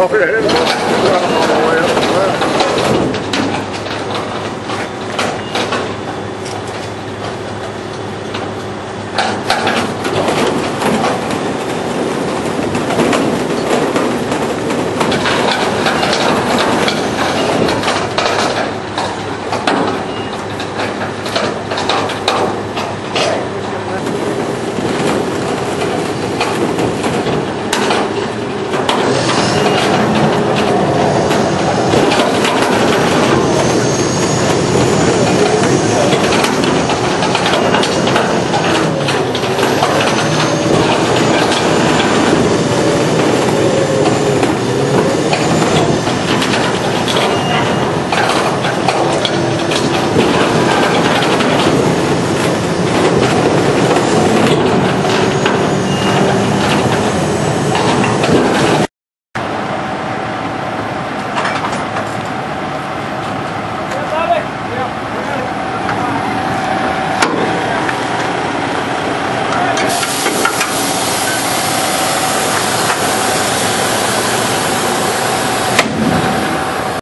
over here.